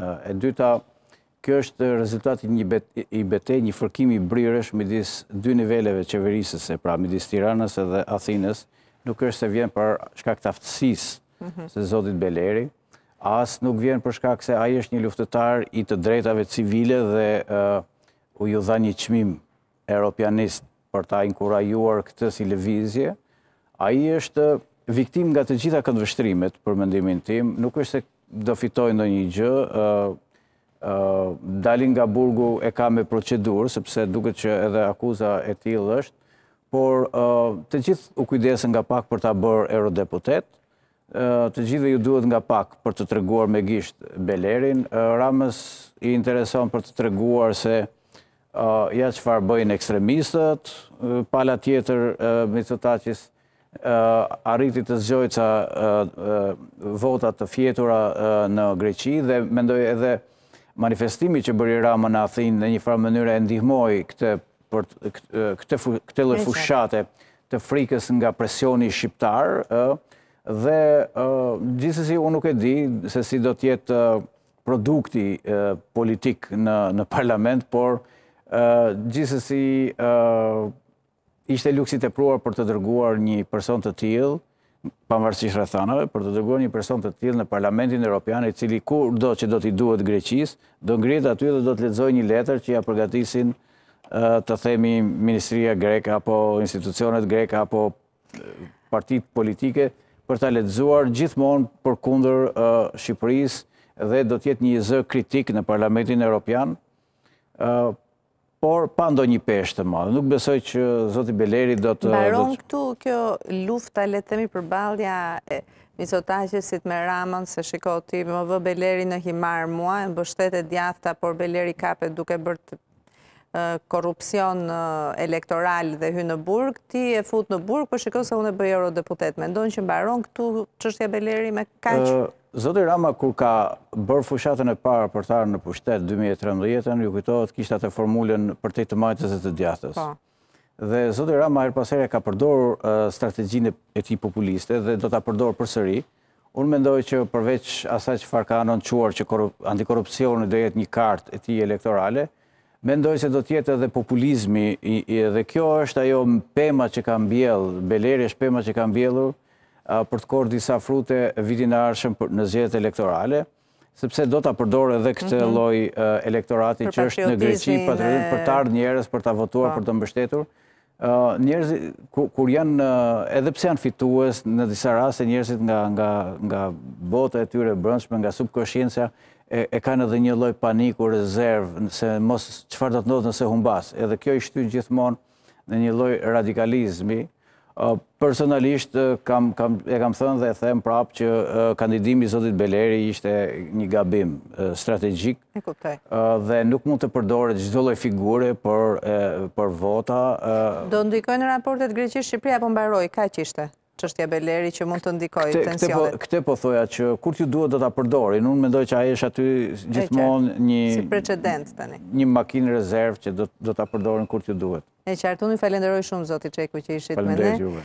E dyta, kjo është rezultat i një beteje, një fërkimi i brirësh midis dy niveleve qeverisëse, pra midis Tiranës dhe Athinës, nuk është se vjen për shkak të aftësisë së zotit Beleri, as nuk vjen për shkak se ai është një luftëtar i të drejtave civile dhe iu dha një çmim europianist për ta inkurajuar këtë si lëvizje, ai është viktimë nga të gjitha këndvështrimet, për mendimin tim, nuk është se do fitojë ndonjë gjë, daljen nga burgu e ka me procedurë, sepse duket që edhe akuza e tillë është, por të gjithë u kujdesën nga pak për ta bërë eurodeputet, Të gjithëve u duhet nga pak për të treguar me gisht Belerin. Ramës i intereson për të treguar se ja çfarë bëjnë ekstremistët. Pala tjetër, Mitsotakis arriti të zgjojë ca vota të fjetura në Greqi dhe mendoj edhe manifestimi që bëri Rama në Athinë në një farë mënyre e ndihmoi këtë këtë lloj fushate të frikës nga presioni shqiptar, dhe gjithsesi unë nuk e di se si do të jetë produkti politik në parlament, por gjithsesi ishte luks i tepruar për të dërguar një person të tillë, pavarësisht rrethanave, për të dërguar një person të tillë në Parlamentin Europian, i cili kurdo që do t'i duhet Greqisë, do ngrihet aty dhe do të lexojë një letër që ia përgatisin të themi ministria greke apo institucionet greke apo partitë politike për ta lexuar gjithmonë për kundër Shqipërisë dhe do të jetë një zë kritik në Parlamentin Europian por pa ndonjë peshë të madhe. Nuk besoj që zoti Beleri do të... Mbaron këtu kjo lufta, le të themi përballja e Mitsotakis-it me Ramën, se shiko ti më vë Beleri në Himarë mua, e mbështet e djathta, por Beleri kapet duke bërë korrupsion elektoral dhe hyn në burg, ti e fut në burg, po shiko se unë e bëj eurodeputet. Mendon që mbaron këtu çështja Beleri me kaq Zoti Rama kur ka bërë fushatën e parë për të ardhur në pushtet dy mijë e trembëdhjetën, ju kujtohet kishte atë formulën përtej të majtës dhe të djathtës. Po. Dhe zoti Rama herë pas here ka përdorur strategjinë e tij populiste dhe do ta përdorë përsëri. Unë mendoj që përveç asaj çfarë ka anoncuar që antikorrupsioni do jetë një kartë e tij elektorale, Mendoj se do të jetë edhe populizmi dhe kjo është ajo pema që ka mbjellë, Beleri është pema që ka mbjellur për të korrë disa frute vitin e ardhshëm në zgjedhjet elektorale, sepse do ta përdorë edhe këtë mhm. lloj elektorati që është në Greqi, për të ardhë njerëz, për ta votuar, për të mbështetur, njerëzit kur janë edhe pse janë fitues në disa raste njerëzit nga nga nga bota e tyre e brendshme nga subkonscienca e, e kanë edhe një lloj paniku rezervë se mos çfarë do të ndodhë nëse humbas edhe kjo i shtyn gjithmonë në një lloj radikalizmi personalisht kam kam e kam thënë dhe e them prapë që kandidimi i zotit Beleri ishte një gabim strategjik E kuptoj. Dhe nuk mund të përdoret çdo lloj figure për për vota. Do ndikojnë në raportet Greqi-Shqipëri apo mbaroi, kaq ishte? Çështja Beleri që mund të ndikojë tensionet. Këtë po thoja që kur t'u duhet do ta përdorin. Unë mendoj që ai është aty gjithmonë një si precedent tani. Një makinë rezervë që do ta përdorin kur t'u duhet. E qartë, unë ju falenderoj shumë zoti Çeku që ishit me ne. Faleminderit juve.